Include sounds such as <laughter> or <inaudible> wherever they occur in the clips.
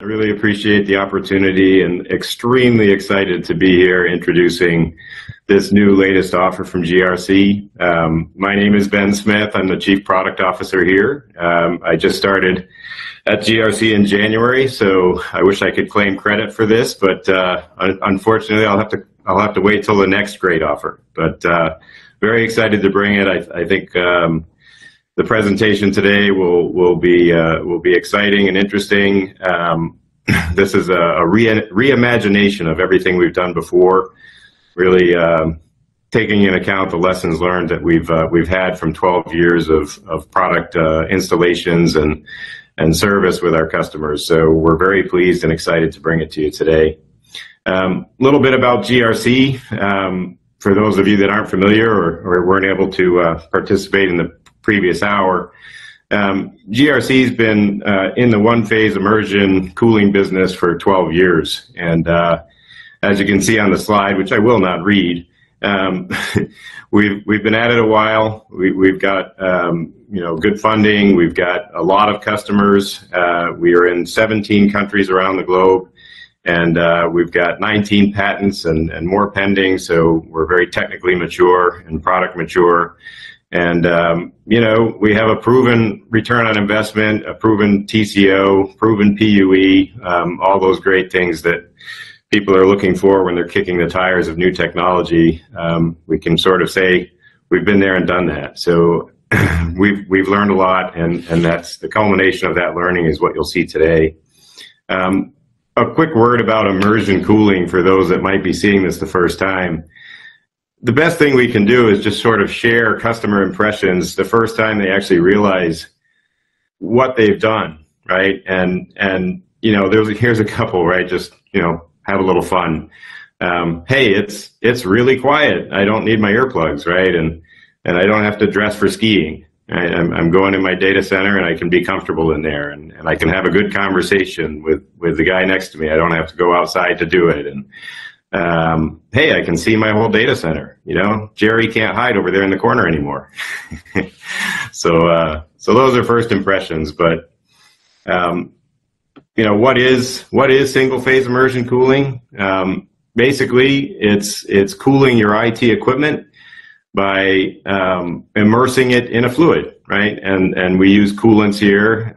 I really appreciate the opportunity and extremely excited to be here introducing this new latest offer from GRC. Um, my name is Ben Smith. I'm the Chief Product Officer here. Um, I just started at GRC in January, so I wish I could claim credit for this, but uh, unfortunately, I'll have to I'll have to wait till the next great offer. But uh, very excited to bring it. I, I think um, the presentation today will will be uh, will be exciting and interesting. Um, <laughs> this is a, a re reimagination of everything we've done before, really um, taking in account the lessons learned that we've uh, we've had from 12 years of of product uh, installations and and service with our customers. So we're very pleased and excited to bring it to you today. A um, little bit about GRC. Um, for those of you that aren't familiar or, or weren't able to uh, participate in the previous hour. Um, GRC's been uh, in the one phase immersion cooling business for 12 years. And uh, as you can see on the slide, which I will not read, um, <laughs> we've, we've been at it a while. We, have got um, you know, good funding. We've got a lot of customers. Uh, we are in 17 countries around the globe. And uh, we've got 19 patents and, and more pending. So we're very technically mature and product mature. And, um, you know, we have a proven return on investment, a proven TCO, proven PUE, um, all those great things that people are looking for when they're kicking the tires of new technology. Um, we can sort of say we've been there and done that. So <clears throat> we've, we've learned a lot, and, and that's the culmination of that learning is what you'll see today. Um, a quick word about immersion cooling for those that might be seeing this the first time the best thing we can do is just sort of share customer impressions the first time they actually realize what they've done, right? And and you know, there's here's a couple, right? Just you know, have a little fun. Um, hey, it's it's really quiet. I don't need my earplugs, right? And and I don't have to dress for skiing. Right? I'm, I'm going in my data center and I can be comfortable in there and, and I can have a good conversation with, with the guy next to me. I don't have to go outside to do it. And um, hey, I can see my whole data center. You know, Jerry can't hide over there in the corner anymore. <laughs> so, uh, so those are first impressions. But, um, you know, what is what is single phase immersion cooling? Um, basically, it's it's cooling your IT equipment by um, immersing it in a fluid, right? And and we use coolants here.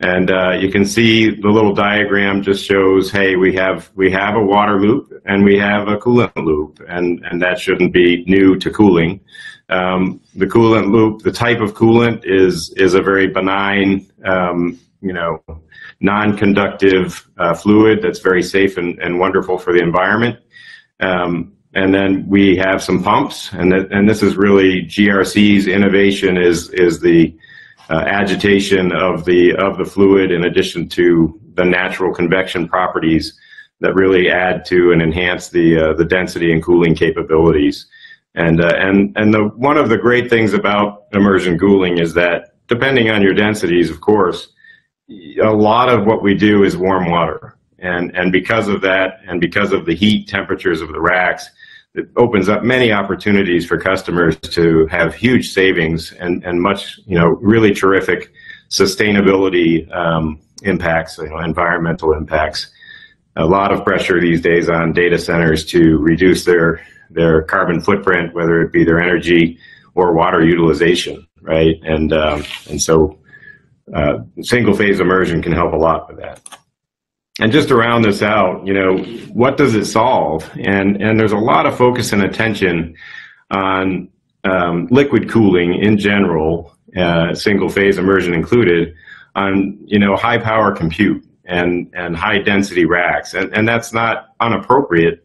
And uh, you can see the little diagram just shows, hey, we have we have a water loop and we have a coolant loop, and and that shouldn't be new to cooling. Um, the coolant loop, the type of coolant is is a very benign, um, you know, non-conductive uh, fluid that's very safe and, and wonderful for the environment. Um, and then we have some pumps, and that, and this is really GRC's innovation is is the uh, agitation of the of the fluid in addition to the natural convection properties that really add to and enhance the uh, the density and cooling capabilities. And uh, and and the one of the great things about immersion cooling is that depending on your densities, of course, a lot of what we do is warm water. And and because of that, and because of the heat temperatures of the racks, it opens up many opportunities for customers to have huge savings and, and much, you know, really terrific sustainability um, impacts, you know, environmental impacts. A lot of pressure these days on data centers to reduce their their carbon footprint, whether it be their energy or water utilization, right? And um, and so uh, single phase immersion can help a lot with that and just to round this out, you know, what does it solve? And and there's a lot of focus and attention on um, liquid cooling in general, uh, single phase immersion included, on you know high power compute and and high density racks, and and that's not unappropriate,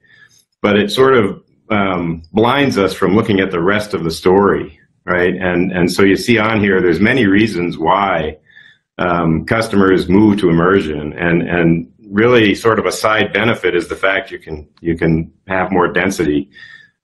but it sort of um, blinds us from looking at the rest of the story, right? And and so you see on here, there's many reasons why um, customers move to immersion, and and really sort of a side benefit is the fact you can you can have more density,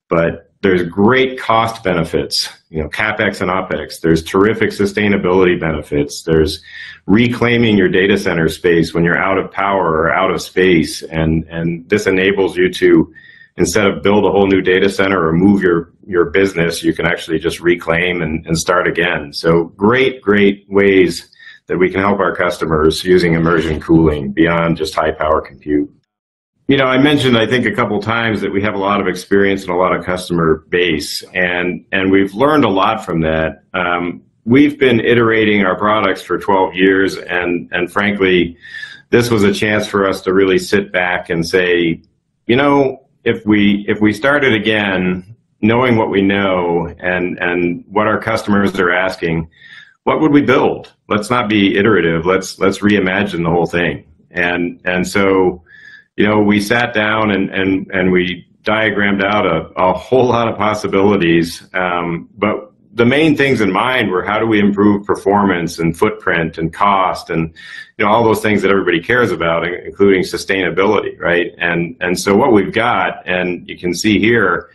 but there's great cost benefits, you know, capex and opex. There's terrific sustainability benefits. There's reclaiming your data center space when you're out of power or out of space, and and this enables you to instead of build a whole new data center or move your your business, you can actually just reclaim and, and start again. So great, great ways that we can help our customers using immersion cooling beyond just high power compute. You know, I mentioned I think a couple times that we have a lot of experience and a lot of customer base, and and we've learned a lot from that. Um, we've been iterating our products for 12 years, and and frankly, this was a chance for us to really sit back and say, you know, if we if we started again, knowing what we know and and what our customers are asking, what would we build? Let's not be iterative. Let's let's reimagine the whole thing. And and so, you know, we sat down and and and we diagrammed out a, a whole lot of possibilities. Um, but the main things in mind were how do we improve performance and footprint and cost and you know all those things that everybody cares about including sustainability right and and so what we've got and you can see here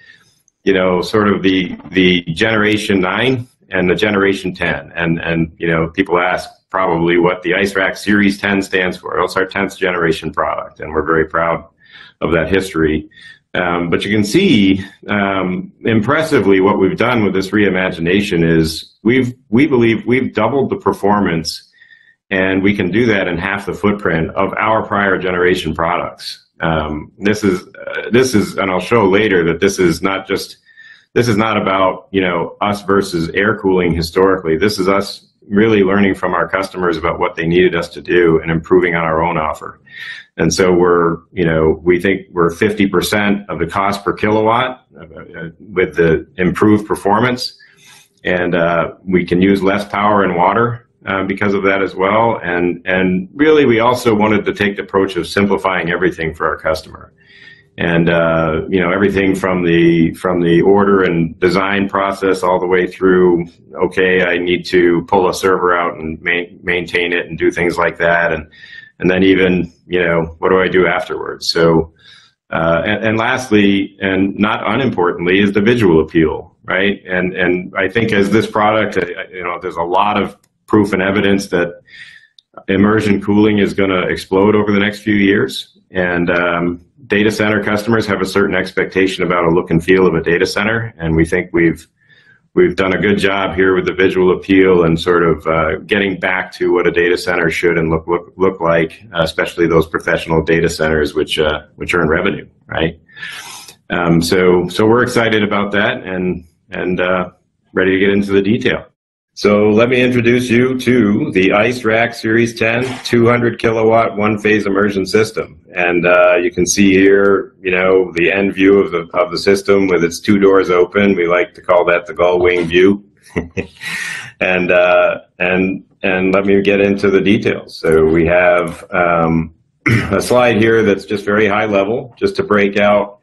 you know sort of the the generation 9 and the generation 10 and and you know people ask probably what the ICEraQ series 10 stands for. It's our 10th generation product and we're very proud of that history. Um, but you can see um, impressively what we've done with this reimagination is we've we believe we've doubled the performance, and we can do that in half the footprint of our prior generation products. Um, this is uh, this is, and I'll show later that this is not just this is not about you know us versus air cooling historically. This is us really learning from our customers about what they needed us to do and improving on our own offer. And so we're, you know, we think we're 50% of the cost per kilowatt uh, with the improved performance. And uh, we can use less power and water uh, because of that as well. And, and really, we also wanted to take the approach of simplifying everything for our customer and uh, you know everything from the from the order and design process all the way through okay i need to pull a server out and ma- maintain it and do things like that. And and then even you know what do i do afterwards? So uh, and, and lastly and not unimportantly is the visual appeal right? And and i think as this product you know there's a lot of proof and evidence that immersion cooling is going to explode over the next few years. And um, data center customers have a certain expectation about a look and feel of a data center, and we think we've we've done a good job here with the visual appeal and sort of uh, getting back to what a data center should and look look, look like, uh, especially those professional data centers which uh, which earn revenue, right? Um, so so we're excited about that and and uh, ready to get into the detail. So let me introduce you to the ICEraQ Series 10 200 kilowatt one phase immersion system. And uh, you can see here, you know, the end view of the, of the system with its two doors open. We like to call that the gull wing view. <laughs> and, uh, and, and let me get into the details. So we have um, <clears throat> a slide here that's just very high level, just to break out,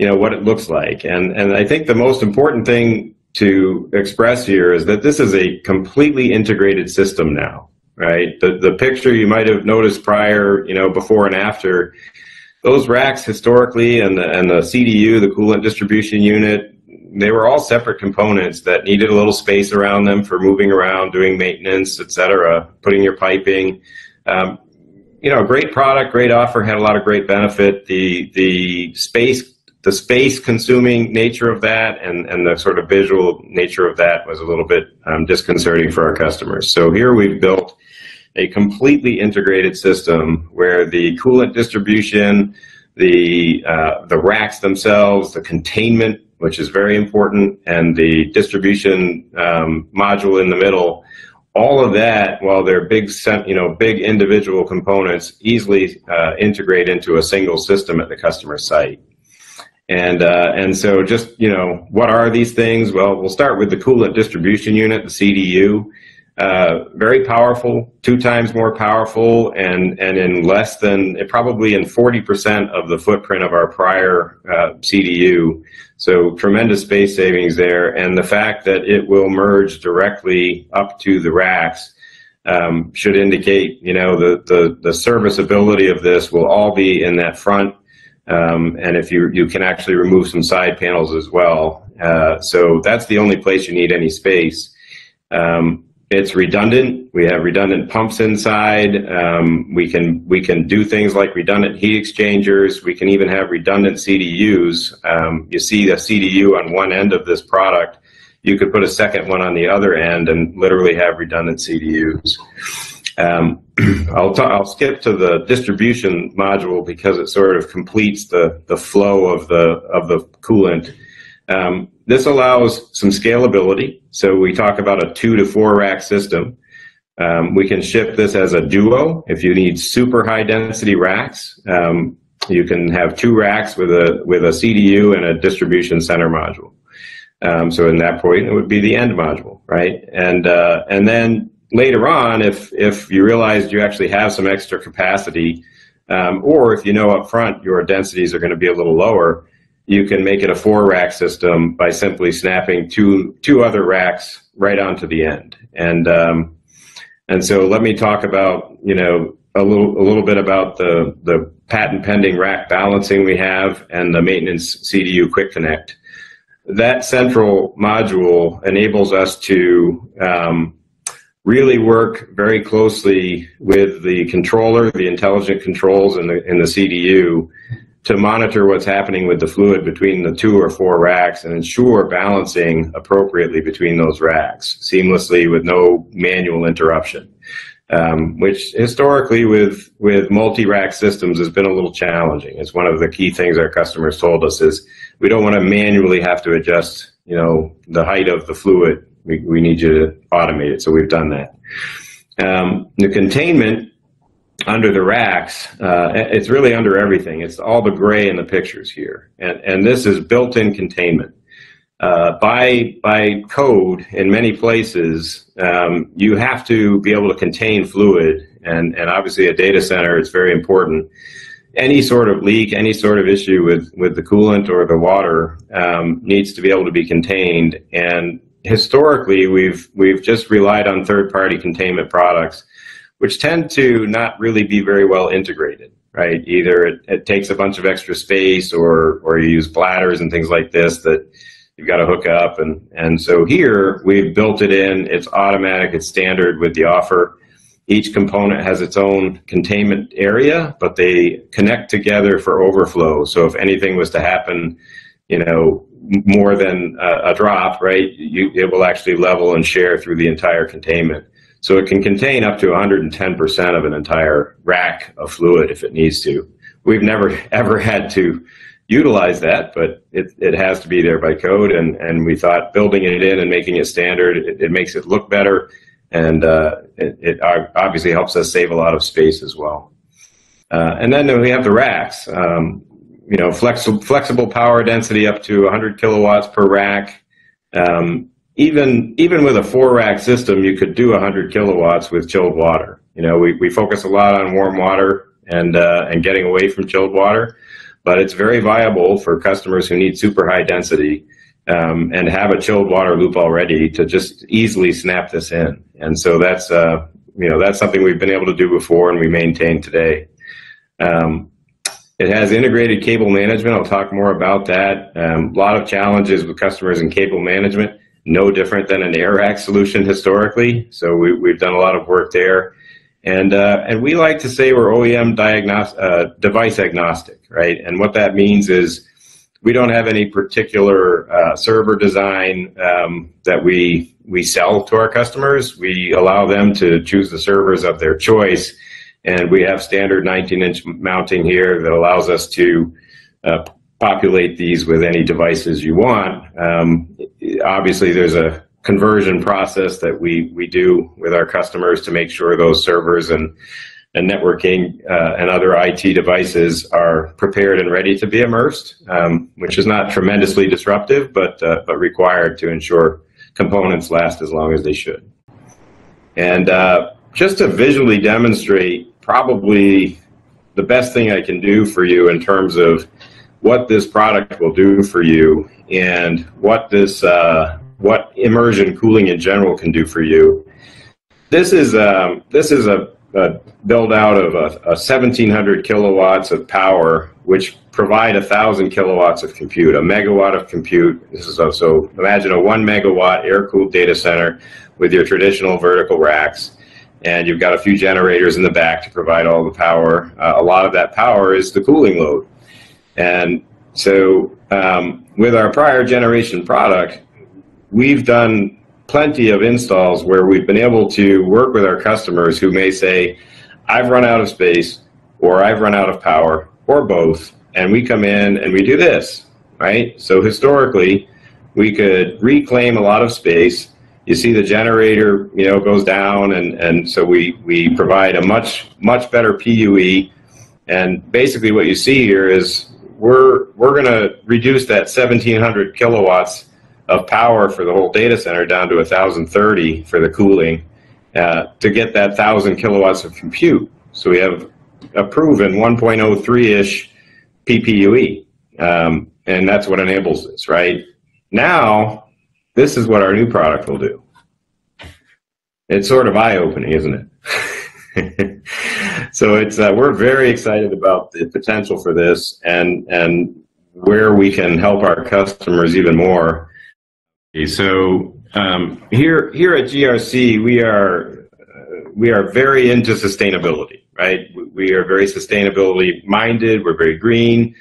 you know, what it looks like. And, and I think the most important thing to express here is that this is a completely integrated system now, right? The, the picture you might have noticed prior, you know, before and after, those racks historically and the, and the CDU, the coolant distribution unit, they were all separate components that needed a little space around them for moving around, doing maintenance, etc., putting your piping. Um, you know, great product, great offer, had a lot of great benefit. The the space the space consuming nature of that and, and the sort of visual nature of that was a little bit um, disconcerting for our customers. So here we've built a completely integrated system where the coolant distribution, the, uh, the racks themselves, the containment, which is very important, and the distribution um, module in the middle, all of that, while they're big, you know, big individual components, easily uh, integrate into a single system at the customer site. And uh, and so just you know what are these things? Well, we'll start with the coolant distribution unit, the CDU. Uh, very powerful, two times more powerful, and and in less than probably in 40% of the footprint of our prior uh, CDU. So tremendous space savings there, and the fact that it will merge directly up to the racks. Um, should indicate, you know, the, the, the serviceability of this will all be in that front um, and if you, you can actually remove some side panels as well. Uh, so that's the only place you need any space. Um, it's redundant. We have redundant pumps inside. Um, we can we can do things like redundant heat exchangers. We can even have redundant CDUs. Um, you see the CDU on one end of this product you could put a second one on the other end and literally have redundant CDUs. Um, <clears throat> I'll, t- I'll skip to the distribution module because it sort of completes the, the flow of the of the coolant. Um, this allows some scalability. So we talk about a two to four rack system. Um, we can ship this as a duo if you need super high density racks. Um, you can have two racks with a with a CDU and a distribution center module. Um, so in that point, it would be the end module, right? And uh, and then later on, if if you realize you actually have some extra capacity, um, or if you know up front your densities are going to be a little lower, you can make it a four rack system by simply snapping two two other racks right onto the end. And um, and so let me talk about you know a little a little bit about the the patent pending rack balancing we have and the maintenance CDU quick connect. That central module enables us to um, really work very closely with the controller, the intelligent controls and the, in the CDU to monitor what's happening with the fluid between the two or four racks and ensure balancing appropriately between those racks seamlessly with no manual interruption. Um, which historically with with multi-rack systems has been a little challenging. It's one of the key things our customers told us is we don't want to manually have to adjust, you know, the height of the fluid we, we need you to automate it. So we've done that. Um, the containment under the racks, uh, it's really under everything. It's all the gray in the pictures here. And, and this is built-in containment. Uh, by, by code, in many places, um, you have to be able to contain fluid. And, and obviously a data center is very important. Any sort of leak, any sort of issue with, with the coolant or the water um, needs to be able to be contained. And historically we've we've just relied on third party containment products which tend to not really be very well integrated right? Either it, it takes a bunch of extra space or or you use bladders and things like this that you've got to hook up. And and so here we've built it in. It's automatic. It's standard with the offer. Each component has its own containment area but they connect together for overflow. So if anything was to happen you know more than a, a drop, right, you, it will actually level and share through the entire containment. So it can contain up to 110% of an entire rack of fluid if it needs to. We've never <laughs> ever had to utilize that, but it, it has to be there by code. And, and we thought building it in and making it standard, it, it makes it look better. And uh, it, it, obviously helps us save a lot of space as well. Uh, and then we have the racks. Um, you know, flexible flexible power density up to 100 kilowatts per rack. Um, even even with a four rack system, you could do 100 kilowatts with chilled water. You know, we, we focus a lot on warm water and uh, and getting away from chilled water, but it's very viable for customers who need super high density um, and have a chilled water loop already to just easily snap this in. And so that's uh, you know that's something we've been able to do before and we maintain today. Um, it has integrated cable management. I'll talk more about that. Um, a lot of challenges with customers in cable management, no different than an air solution historically. So we, have done a lot of work there. And, uh, and we like to say we're OEM uh, device agnostic, right? And what that means is we don't have any particular uh, server design um, that we, we sell to our customers. We allow them to choose the servers of their choice and we have standard 19 inch mounting here that allows us to uh, populate these with any devices you want. Um, obviously, there's a conversion process that we, we do with our customers to make sure those servers and, and networking uh, and other IT devices are prepared and ready to be immersed, um, which is not tremendously disruptive, but, uh, but required to ensure components last as long as they should. And uh, just to visually demonstrate probably the best thing I can do for you in terms of what this product will do for you and what this uh, what immersion cooling in general can do for you. This is um, this is a, a build out of a, a 1700 kilowatts of power, which provide a thousand kilowatts of compute, a megawatt of compute. This is also imagine a one megawatt air cooled data center with your traditional vertical racks and you've got a few generators in the back to provide all the power. Uh, a lot of that power is the cooling load. And so um, with our prior generation product, we've done plenty of installs where we've been able to work with our customers who may say, I've run out of space, or I've run out of power, or both, and we come in and we do this, right? So historically, we could reclaim a lot of space. You see the generator, you know, goes down, and, and so we, we provide a much, much better PUE. And basically what you see here is we're, we're going to reduce that 1700 kilowatts of power for the whole data center down to 1030 for the cooling uh, to get that 1000 kilowatts of compute. So we have a proven 1.03-ish PPUE. Um, and that's what enables this, right? Now, this is what our new product will do. It's sort of eye-opening, isn't it? <laughs> so it's uh, we're very excited about the potential for this and and where we can help our customers even more. So um, here here at GRC, we are uh, we are very into sustainability, right? We are very sustainability minded. We're very green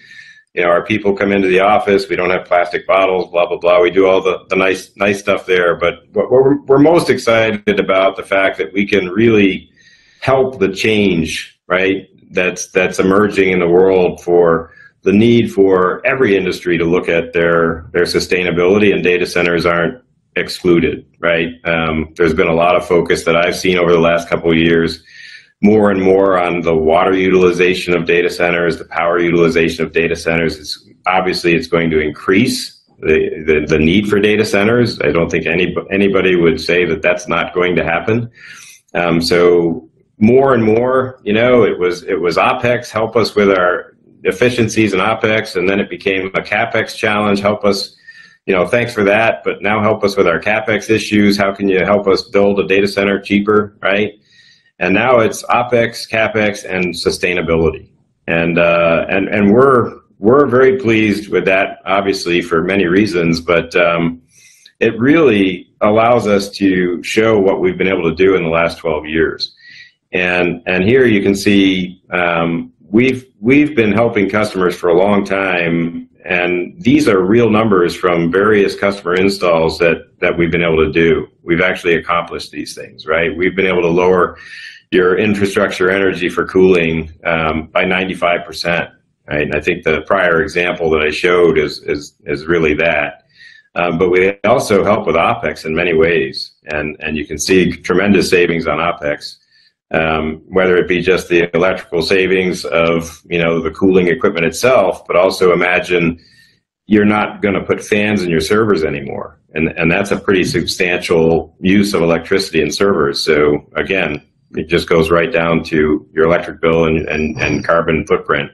you know, our people come into the office, we don't have plastic bottles, blah, blah, blah. We do all the, the nice, nice stuff there. But what we're, we're most excited about the fact that we can really help the change, right? That's, that's emerging in the world for the need for every industry to look at their, their sustainability and data centers aren't excluded, right? Um, there's been a lot of focus that I've seen over the last couple of years more and more on the water utilization of data centers, the power utilization of data centers. It's, obviously, it's going to increase the, the, the, need for data centers. I don't think any, anybody would say that that's not going to happen. Um, so more and more, you know, it was it was OPEX help us with our efficiencies and OPEX, and then it became a CAPEX challenge. Help us, you know, thanks for that, but now help us with our CAPEX issues. How can you help us build a data center cheaper, right? And now it's opex, capex, and sustainability. And uh, and and we're we're very pleased with that, obviously for many reasons, but um, it really allows us to show what we've been able to do in the last 12 years. And and here you can see um, we've we've been helping customers for a long time, and these are real numbers from various customer installs that that we've been able to do. We've actually accomplished these things, right? We've been able to lower your infrastructure energy for cooling um, by 95%. Right? And I think the prior example that I showed is, is, is really that. Um, but we also help with OPEX in many ways. And, and you can see tremendous savings on OPEX, um, whether it be just the electrical savings of you know the cooling equipment itself, but also imagine you're not going to put fans in your servers anymore. And, and that's a pretty substantial use of electricity in servers. So again, it just goes right down to your electric bill and, and, and carbon footprint.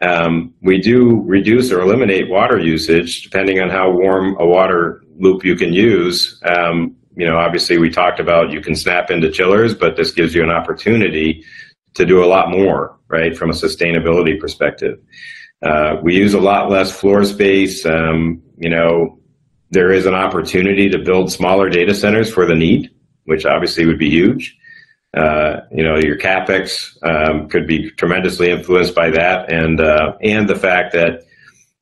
Um, we do reduce or eliminate water usage depending on how warm a water loop you can use. Um, you know, obviously we talked about you can snap into chillers, but this gives you an opportunity to do a lot more, right, from a sustainability perspective. Uh, we use a lot less floor space. Um, you know, there is an opportunity to build smaller data centers for the need, which obviously would be huge. Uh, you know, your capex um, could be tremendously influenced by that, and uh, and the fact that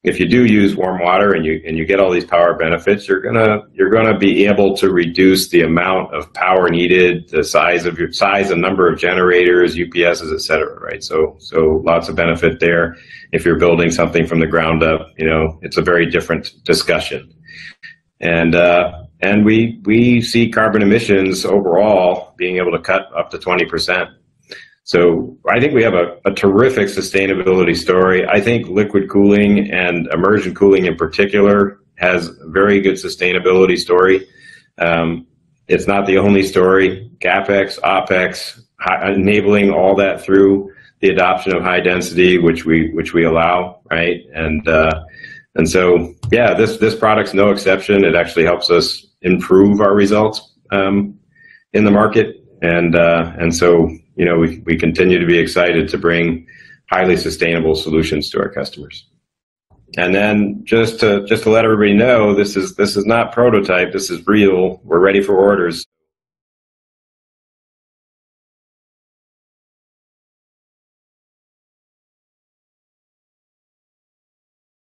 if you do use warm water and you and you get all these power benefits, you're gonna you're gonna be able to reduce the amount of power needed, the size of your size and number of generators, UPSs, et cetera. Right. So so lots of benefit there. If you're building something from the ground up, you know, it's a very different discussion. And uh, and we we see carbon emissions overall being able to cut up to 20%. So I think we have a, a terrific sustainability story. I think liquid cooling and immersion cooling in particular has a very good sustainability story. Um, it's not the only story. CapEx, OpEx, enabling all that through the adoption of high density, which we which we allow, right? And uh, and so, yeah, this this product's no exception. It actually helps us improve our results um, in the market, and uh, and so you know we we continue to be excited to bring highly sustainable solutions to our customers. And then just to just to let everybody know, this is this is not prototype. This is real. We're ready for orders.